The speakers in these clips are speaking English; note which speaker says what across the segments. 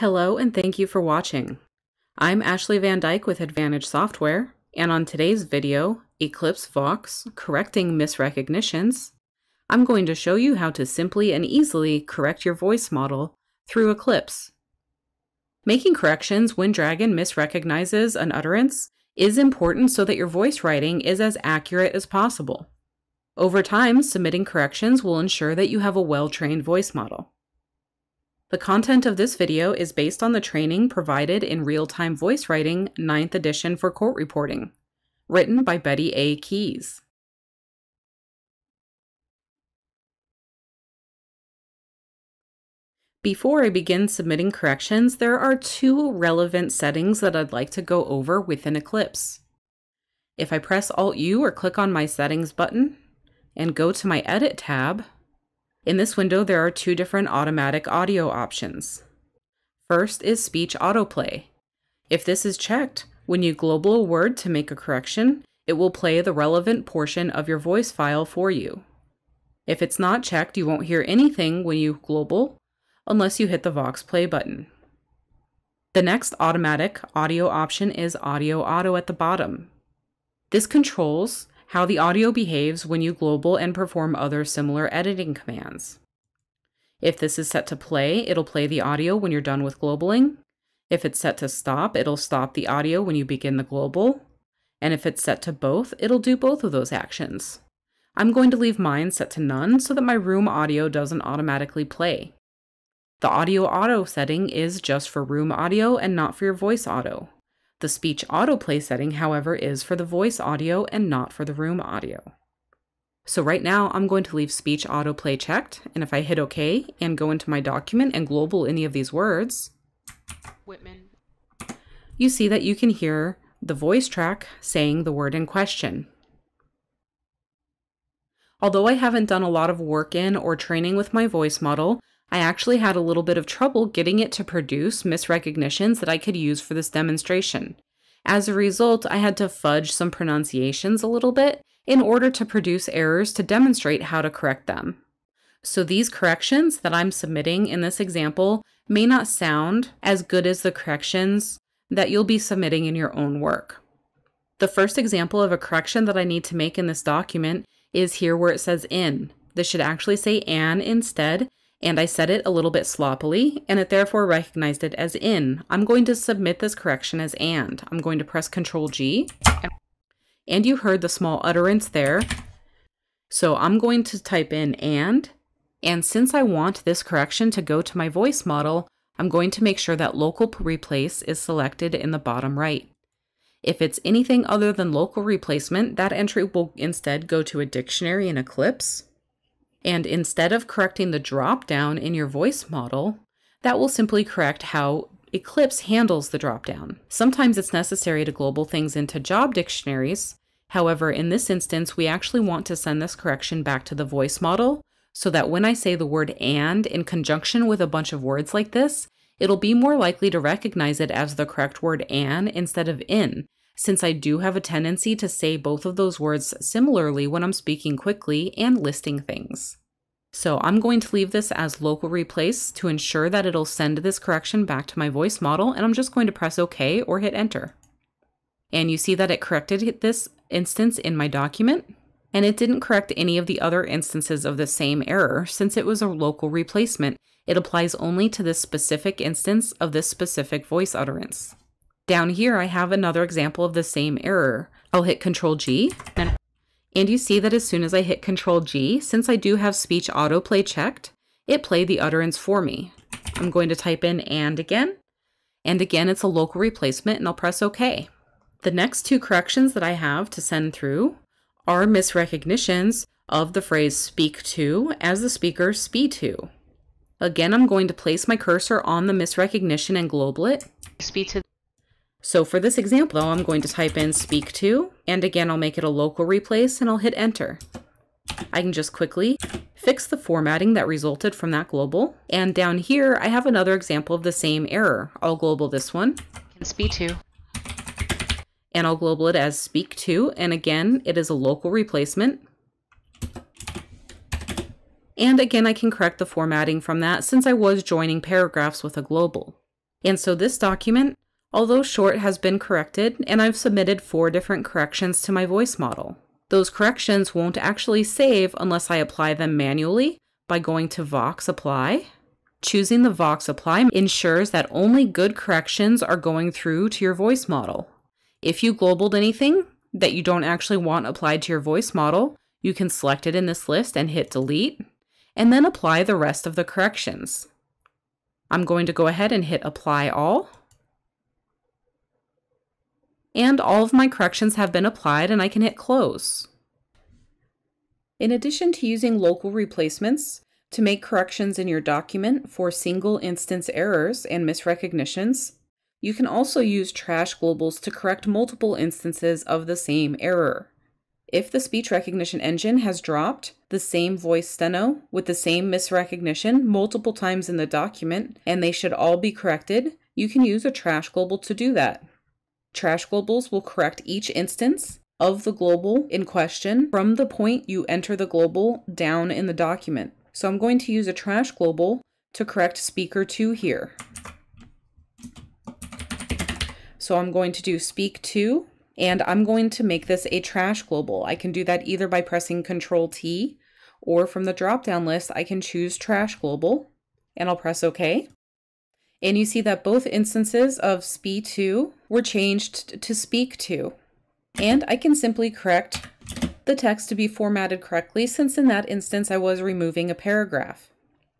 Speaker 1: Hello and thank you for watching. I'm Ashley Van Dyke with Advantage Software, and on today's video, Eclipse Vox Correcting Misrecognitions, I'm going to show you how to simply and easily correct your voice model through Eclipse. Making corrections when Dragon misrecognizes an utterance is important so that your voice writing is as accurate as possible. Over time, submitting corrections will ensure that you have a well-trained voice model. The content of this video is based on the training provided in Real-Time Voice Writing 9th edition for court reporting, written by Betty A. Keys. Before I begin submitting corrections, there are two relevant settings that I'd like to go over within Eclipse. If I press Alt-U or click on my Settings button and go to my Edit tab, in this window there are two different automatic audio options. First is Speech Autoplay. If this is checked, when you global a word to make a correction, it will play the relevant portion of your voice file for you. If it's not checked, you won't hear anything when you global, unless you hit the Vox play button. The next automatic audio option is Audio Auto at the bottom. This controls how the audio behaves when you global and perform other similar editing commands. If this is set to play, it'll play the audio when you're done with globaling. If it's set to stop, it'll stop the audio when you begin the global. And if it's set to both, it'll do both of those actions. I'm going to leave mine set to none so that my room audio doesn't automatically play. The audio auto setting is just for room audio and not for your voice auto. The speech autoplay setting, however, is for the voice audio and not for the room audio. So right now I'm going to leave speech autoplay checked, and if I hit OK and go into my document and global any of these words, Whitman, you see that you can hear the voice track saying the word in question. Although I haven't done a lot of work in or training with my voice model, I actually had a little bit of trouble getting it to produce misrecognitions that I could use for this demonstration. As a result, I had to fudge some pronunciations a little bit in order to produce errors to demonstrate how to correct them. So these corrections that I'm submitting in this example may not sound as good as the corrections that you'll be submitting in your own work. The first example of a correction that I need to make in this document is here where it says in. This should actually say an instead, and I said it a little bit sloppily, and it therefore recognized it as in. I'm going to submit this correction as and. I'm going to press Control G, and you heard the small utterance there. So I'm going to type in and, and since I want this correction to go to my voice model, I'm going to make sure that local replace is selected in the bottom right. If it's anything other than local replacement, that entry will instead go to a dictionary in Eclipse, and instead of correcting the dropdown in your voice model, that will simply correct how Eclipse handles the dropdown. Sometimes it's necessary to global things into job dictionaries. However, in this instance, we actually want to send this correction back to the voice model so that when I say the word and in conjunction with a bunch of words like this, it'll be more likely to recognize it as the correct word and instead of in, since I do have a tendency to say both of those words similarly when I'm speaking quickly and listing things. So I'm going to leave this as local replace to ensure that it'll send this correction back to my voice model, and I'm just going to press OK or hit enter. And you see that it corrected this instance in my document, and it didn't correct any of the other instances of the same error since it was a local replacement. It applies only to this specific instance of this specific voice utterance. Down here, I have another example of the same error. I'll hit Control G, and, and you see that as soon as I hit Control G, since I do have speech autoplay checked, it played the utterance for me. I'm going to type in and again, and again it's a local replacement, and I'll press OK. The next two corrections that I have to send through are misrecognitions of the phrase speak to as the speaker speak to. Again, I'm going to place my cursor on the misrecognition and global it. Speak to so for this example, though, I'm going to type in speak to, and again, I'll make it a local replace and I'll hit enter. I can just quickly fix the formatting that resulted from that global. And down here, I have another example of the same error. I'll global this one.
Speaker 2: Speak to.
Speaker 1: And I'll global it as speak to. And again, it is a local replacement. And again, I can correct the formatting from that since I was joining paragraphs with a global. And so this document, although short, has been corrected, and I've submitted four different corrections to my voice model. Those corrections won't actually save unless I apply them manually by going to Vox Apply. Choosing the Vox Apply ensures that only good corrections are going through to your voice model. If you globaled anything that you don't actually want applied to your voice model, you can select it in this list and hit delete, and then apply the rest of the corrections. I'm going to go ahead and hit apply all. And all of my corrections have been applied and I can hit close. In addition to using local replacements to make corrections in your document for single instance errors and misrecognitions, you can also use trash globals to correct multiple instances of the same error. If the speech recognition engine has dropped the same voice steno with the same misrecognition multiple times in the document and they should all be corrected, you can use a trash global to do that. Trash globals will correct each instance of the global in question from the point you enter the global down in the document. So I'm going to use a trash global to correct speaker 2 here. So I'm going to do speak 2 and I'm going to make this a trash global. I can do that either by pressing Control T or from the drop down list I can choose trash global and I'll press OK. And you see that both instances of SPE2 were changed to speak to. And I can simply correct the text to be formatted correctly since in that instance I was removing a paragraph.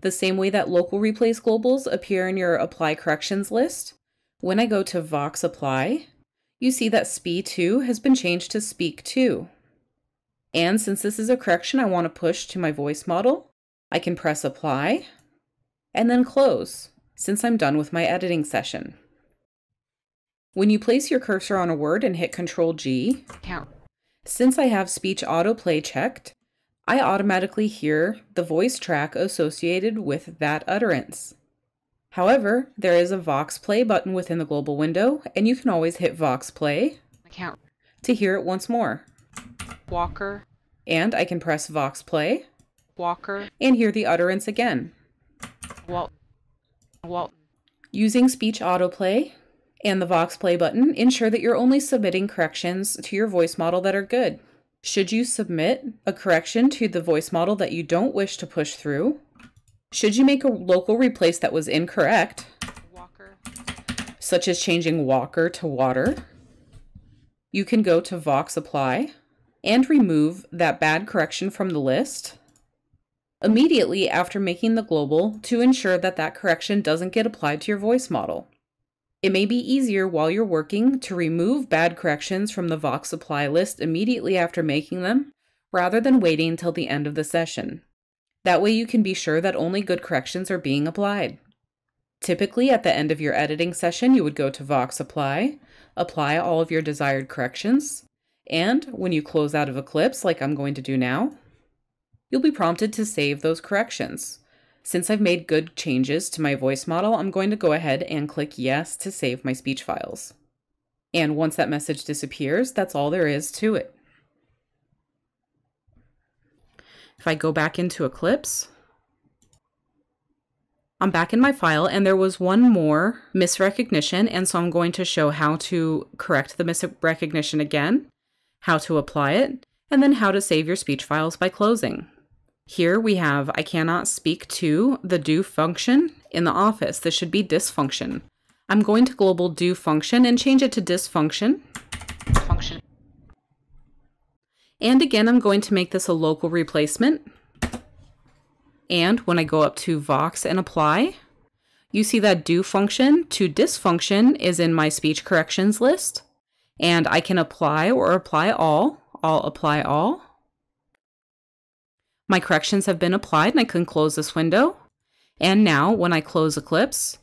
Speaker 1: The same way that local replace globals appear in your apply corrections list, when I go to Vox apply, you see that SPE2 has been changed to speak to. And since this is a correction I want to push to my voice model, I can press apply and then close since I'm done with my editing session. When you place your cursor on a word and hit Ctrl G,
Speaker 2: Count.
Speaker 1: since I have speech autoplay checked, I automatically hear the voice track associated with that utterance. However, there is a Vox Play button within the global window, and you can always hit Vox Play
Speaker 2: Account.
Speaker 1: to hear it once more.
Speaker 2: Walker.
Speaker 1: And I can press Vox Play
Speaker 2: Walker.
Speaker 1: and hear the utterance again.
Speaker 2: Walt. Walton.
Speaker 1: Using speech autoplay and the Vox Play button, ensure that you're only submitting corrections to your voice model that are good. Should you submit a correction to the voice model that you don't wish to push through, should you make a local replace that was incorrect,
Speaker 2: Walker.
Speaker 1: such as changing walker to water, you can go to Vox Apply and remove that bad correction from the list immediately after making the global to ensure that that correction doesn't get applied to your voice model. It may be easier while you're working to remove bad corrections from the Vox Apply list immediately after making them, rather than waiting until the end of the session. That way you can be sure that only good corrections are being applied. Typically, at the end of your editing session, you would go to Vox Apply, apply all of your desired corrections, and when you close out of Eclipse, like I'm going to do now, you'll be prompted to save those corrections. Since I've made good changes to my voice model, I'm going to go ahead and click Yes to save my speech files. And once that message disappears, that's all there is to it. If I go back into Eclipse, I'm back in my file and there was one more misrecognition and so I'm going to show how to correct the misrecognition again, how to apply it, and then how to save your speech files by closing. Here we have I cannot speak to the do function in the office. This should be dysfunction. I'm going to global do function and change it to dysfunction.
Speaker 2: Function.
Speaker 1: And again, I'm going to make this a local replacement. And when I go up to Vox and apply, you see that do function to dysfunction is in my speech corrections list. And I can apply or apply all. I'll apply all. My corrections have been applied and I can close this window. And now when I close Eclipse,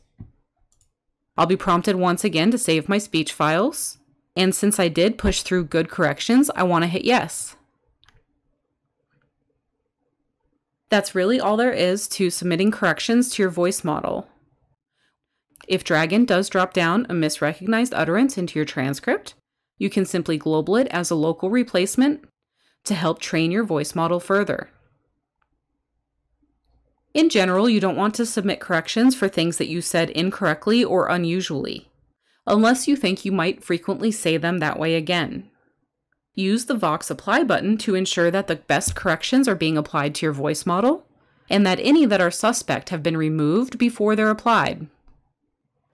Speaker 1: I'll be prompted once again to save my speech files. And since I did push through good corrections, I want to hit yes. That's really all there is to submitting corrections to your voice model. If Dragon does drop down a misrecognized utterance into your transcript, you can simply global it as a local replacement to help train your voice model further. In general, you don't want to submit corrections for things that you said incorrectly or unusually, unless you think you might frequently say them that way again. Use the Vox Apply button to ensure that the best corrections are being applied to your voice model, and that any that are suspect have been removed before they're applied.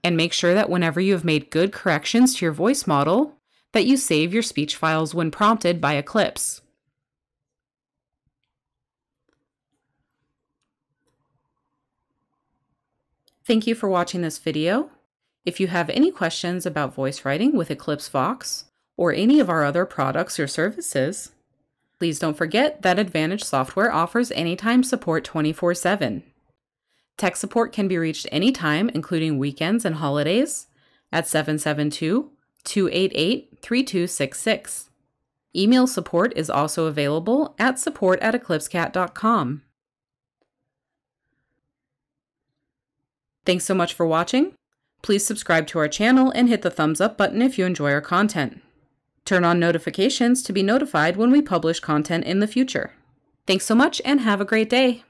Speaker 1: And make sure that whenever you have made good corrections to your voice model, that you save your speech files when prompted by Eclipse. Thank you for watching this video. If you have any questions about voice writing with Eclipse Vox, or any of our other products or services, please don't forget that Advantage Software offers anytime support 24 7. Tech support can be reached anytime, including weekends and holidays, at 772 288 3266. Email support is also available at support at eclipsecat.com. Thanks so much for watching. Please subscribe to our channel and hit the thumbs up button if you enjoy our content. Turn on notifications to be notified when we publish content in the future. Thanks so much and have a great day.